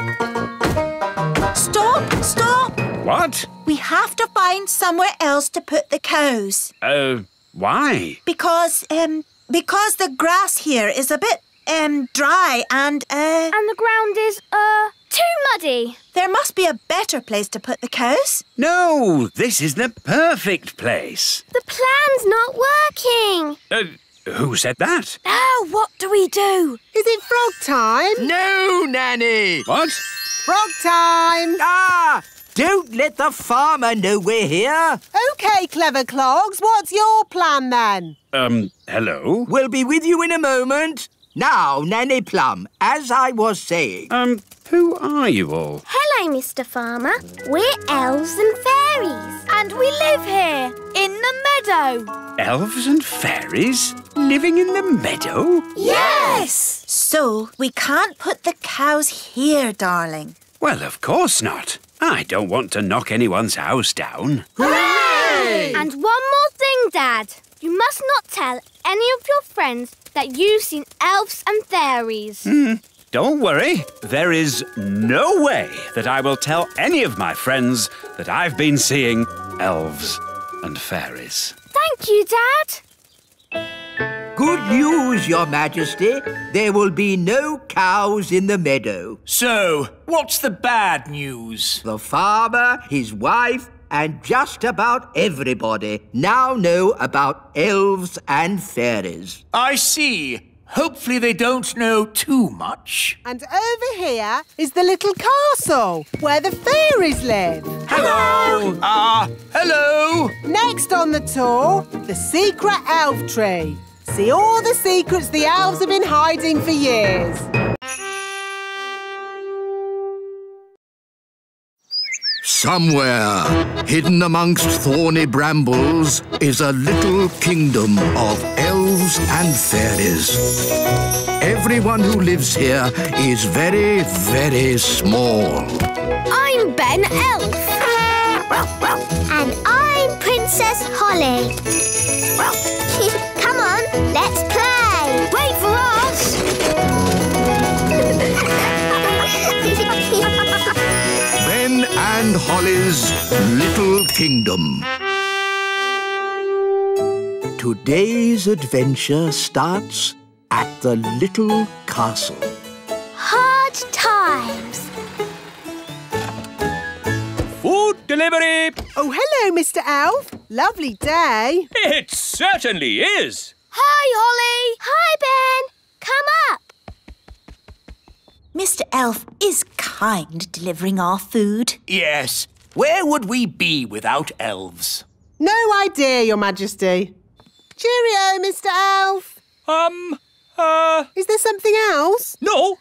Stop, stop. What? We have to find somewhere else to put the cows. Uh, why? Because, um, because the grass here is a bit, um, dry and, uh... And the ground is, uh, too muddy. There must be a better place to put the cows. No, this is the perfect place. The plan's not working. Uh, who said that? Now what do we do? Is it frog time? No, Nanny. What? Frog time. Ah! Don't let the farmer know we're here. OK, clever clogs, what's your plan then? Um, hello? We'll be with you in a moment. Now, Nanny Plum, as I was saying... Um, who are you all? Hello, Mr. Farmer. We're elves and fairies. And we live here, in the meadow. Elves and fairies living in the meadow? Yes! So we can't put the cows here, darling. Well, of course not. I don't want to knock anyone's house down. Hooray! And one more thing, Dad. You must not tell any of your friends that you've seen elves and fairies. Hmm. Don't worry. There is no way that I will tell any of my friends that I've been seeing elves and fairies. Thank you, Dad. Good news, Your Majesty. There will be no cows in the meadow. So, what's the bad news? The farmer, his wife, and just about everybody now know about elves and fairies. I see. Hopefully they don't know too much. And over here is the little castle where the fairies live. Hello! Ah, uh, hello! Next on the tour, the secret elf tree. See all the secrets the elves have been hiding for years. Somewhere, hidden amongst thorny brambles, is a little kingdom of elves and fairies. Everyone who lives here is very, very small. I'm Ben Elf. And I'm Princess Holly. Come on, let's play. Wait for us. Holly's Little Kingdom. Today's adventure starts at the little castle. Hard times. Food delivery! Oh, hello, Mr. Elf. Lovely day. It certainly is. Hi, Holly. Hi, Ben. Come up. Mr. Elf is kind delivering our food. Yes. Where would we be without elves? No idea, Your Majesty. Cheerio, Mr. Elf. Um, uh... Is there something else? No.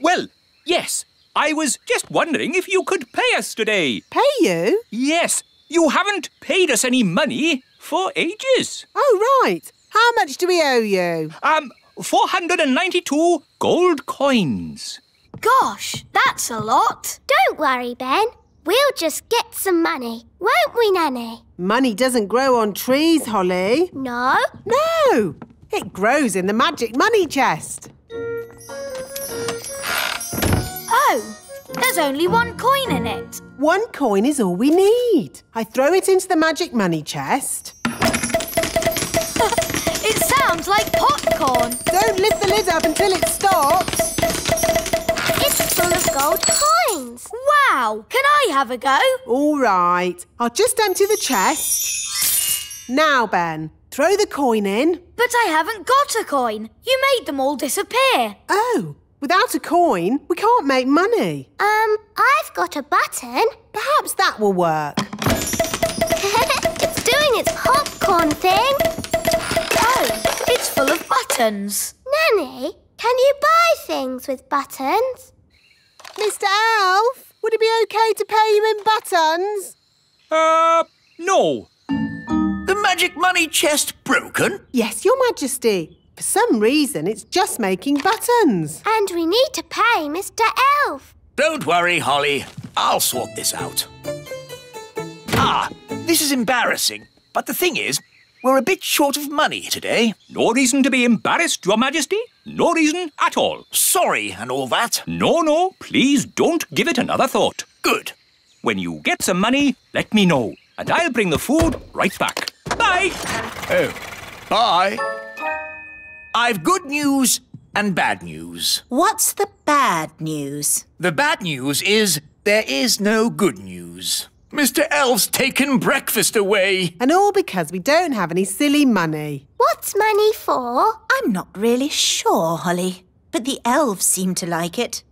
Well, yes. I was just wondering if you could pay us today. Pay you? Yes. You haven't paid us any money for ages. Oh, right. How much do we owe you? Um, 492 gold coins. Gosh, that's a lot. Don't worry, Ben. We'll just get some money, won't we, Nanny? Money doesn't grow on trees, Holly. No? No, it grows in the magic money chest. Oh, there's only one coin in it. One coin is all we need. I throw it into the magic money chest. It sounds like popcorn. Don't lift the lid up until it stops. It's full of gold coins. Wow, can I have a go? All right, I'll just empty the chest. Now, Ben, throw the coin in. But I haven't got a coin. You made them all disappear. Oh, without a coin, we can't make money. Um, I've got a button. Perhaps that will work. it's doing its popcorn thing. Oh, it's full of buttons. Nanny, can you buy things with buttons? Mr. Elf, would it be okay to pay you in buttons? Uh, no. The magic money chest broken? Yes, Your Majesty. For some reason, it's just making buttons. And we need to pay Mr. Elf. Don't worry, Holly. I'll sort this out. Ah, this is embarrassing. But the thing is, we're a bit short of money today. No reason to be embarrassed, Your Majesty. No reason at all. Sorry and all that. No, no, please don't give it another thought. Good. When you get some money, let me know, and I'll bring the food right back. Bye. Oh, bye. I've good news and bad news. What's the bad news? The bad news is there is no good news. Mr. Elf's taken breakfast away. And all because we don't have any silly money. What's money for? I'm not really sure, Holly, but the elves seem to like it.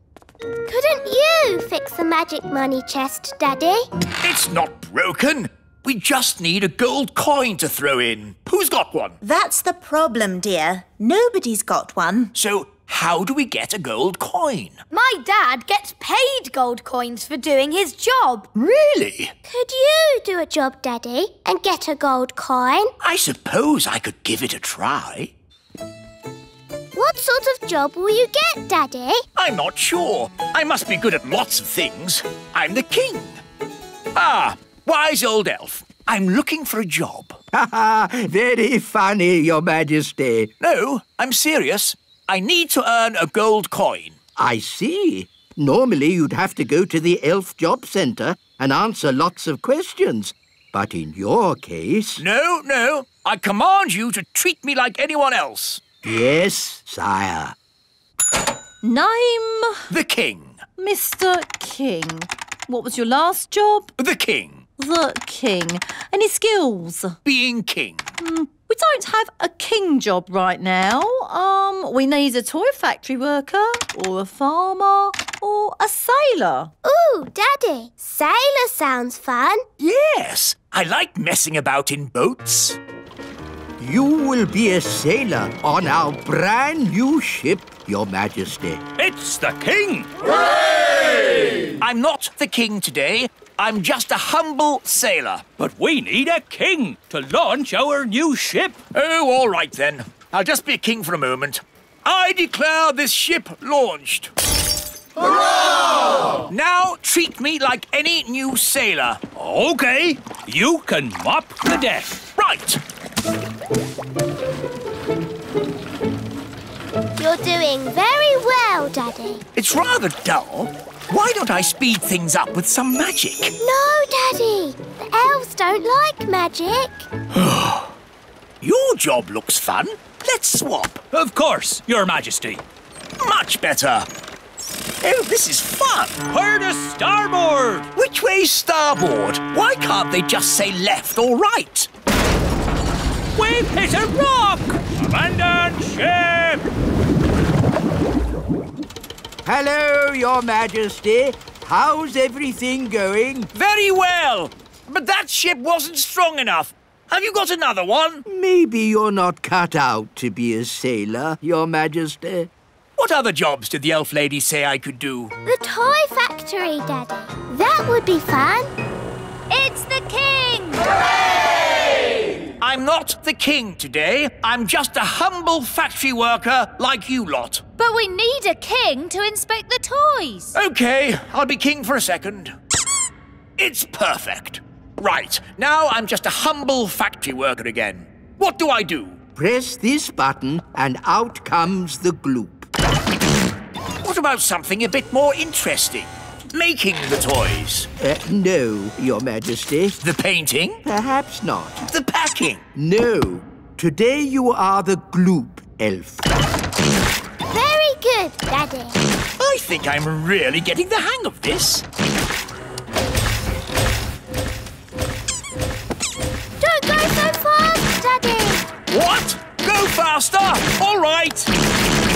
Couldn't you fix the magic money chest, Daddy? It's not broken. We just need a gold coin to throw in. Who's got one? That's the problem, dear. Nobody's got one. So, how do we get a gold coin? My dad gets paid gold coins for doing his job. Really? Could you do a job, Daddy, and get a gold coin? I suppose I could give it a try. What sort of job will you get, Daddy? I'm not sure. I must be good at lots of things. I'm the king. Ah, wise old elf. I'm looking for a job. Ha ha! Very funny, Your Majesty. No, I'm serious. I need to earn a gold coin. I see. Normally you'd have to go to the Elf Job Centre and answer lots of questions. But in your case... No, no. I command you to treat me like anyone else. Yes, sire. Name The king. Mr. King. What was your last job? The king. The King. Any skills? Being king. Hmm, we don't have a king job right now. Um, we need a toy factory worker, or a farmer, or a sailor. Ooh, Daddy, sailor sounds fun. Yes, I like messing about in boats. You will be a sailor on our brand new ship, Your Majesty. It's the king! Hooray! I'm not the king today. I'm just a humble sailor. But we need a king to launch our new ship. Oh, all right then. I'll just be a king for a moment. I declare this ship launched. Hurrah! Now treat me like any new sailor. Okay, you can mop the deck. Right. You're doing very well, Daddy. It's rather dull. Why don't I speed things up with some magic? No, Daddy. The elves don't like magic. Your job looks fun. Let's swap. Of course, Your Majesty. Much better. Oh, this is fun. Hard to starboard. Which way's starboard? Why can't they just say left or right? We've hit a rock! Abandon ship! Hello, Your Majesty. How's everything going? Very well. But that ship wasn't strong enough. Have you got another one? Maybe you're not cut out to be a sailor, Your Majesty. What other jobs did the elf lady say I could do? The toy factory, Daddy. That would be fun. It's the king! Hooray! I'm not the king today. I'm just a humble factory worker like you lot. But we need a king to inspect the toys. Okay, I'll be king for a second. It's perfect. Right, now I'm just a humble factory worker again. What do I do? Press this button and out comes the gloop. What about something a bit more interesting? Making the toys. Uh, no, Your Majesty. The painting? Perhaps not. The packing? No. Today you are the gloop elf. Very good, Daddy. I think I'm really getting the hang of this. Don't go so fast, Daddy. What? Go faster! All right!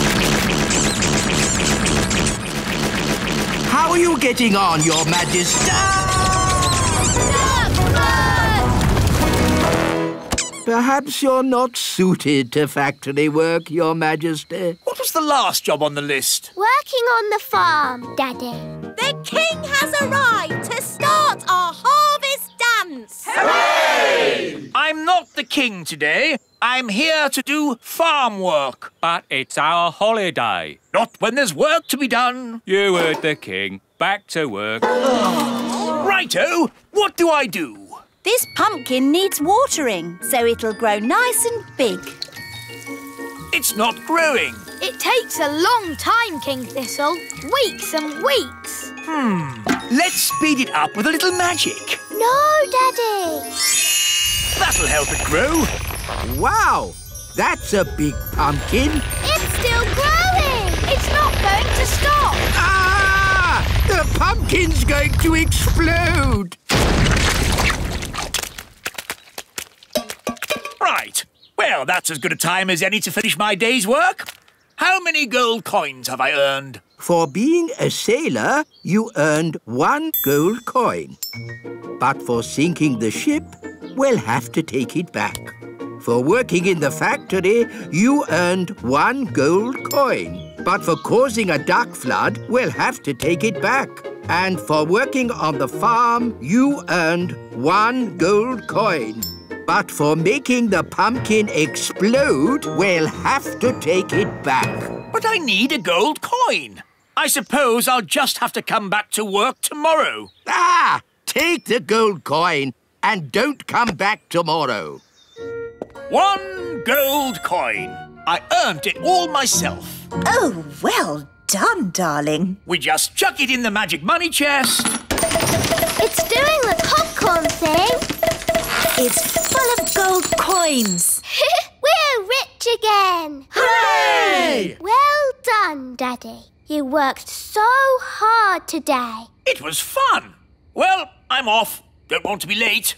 How are you getting on, Your Majesty? Perhaps you're not suited to factory work, Your Majesty. What was the last job on the list? Working on the farm, Daddy. The king has arrived to start our harvest dance. Hooray! I'm not the king today. I'm here to do farm work. But it's our holiday. Not when there's work to be done. You heard the king. Back to work. Righto, what do I do? This pumpkin needs watering, so it'll grow nice and big. It's not growing. It takes a long time, King Thistle. Weeks and weeks. Hmm. Let's speed it up with a little magic. No, Daddy. That'll help it grow. Wow, that's a big pumpkin. It's still growing. It's not going to stop. Ah! The pumpkin's going to explode. Right. Well, that's as good a time as any to finish my day's work. How many gold coins have I earned? For being a sailor, you earned one gold coin. But for sinking the ship, we'll have to take it back. For working in the factory, you earned one gold coin. But for causing a duck flood, we'll have to take it back. And for working on the farm, you earned one gold coin. But for making the pumpkin explode, we'll have to take it back. But I need a gold coin. I suppose I'll just have to come back to work tomorrow. Ah! Take the gold coin and don't come back tomorrow. One gold coin. I earned it all myself. Oh, well done, darling. We just chuck it in the magic money chest. It's doing the popcorn thing. It's full of gold coins. We're rich again. Hooray! Well done, Daddy. You worked so hard today. It was fun. Well, I'm off. Don't want to be late.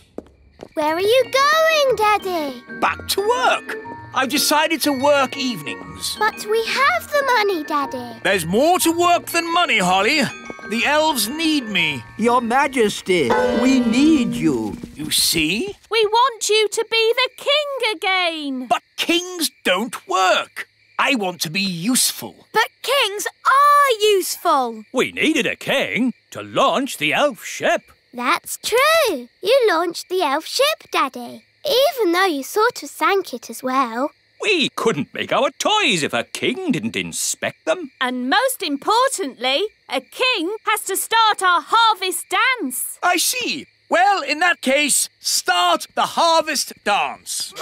Where are you going, Daddy? Back to work. I've decided to work evenings. But we have the money, Daddy. There's more to work than money, Holly. The elves need me. Your Majesty, we need you. You see? We want you to be the king again. But kings don't work. I want to be useful. But kings are useful. We needed a king to launch the elf ship. That's true. You launched the elf ship, Daddy. Even though you sort of sank it as well. We couldn't make our toys if a king didn't inspect them. And most importantly, a king has to start our harvest dance. I see. Well, in that case, start the harvest dance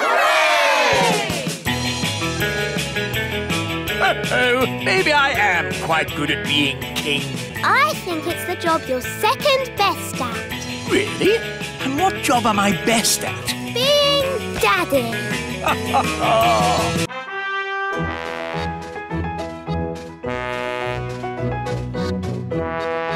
oh, maybe I am quite good at being king. I think it's the job you're second best at. Really? And what job am I best at? Being daddy.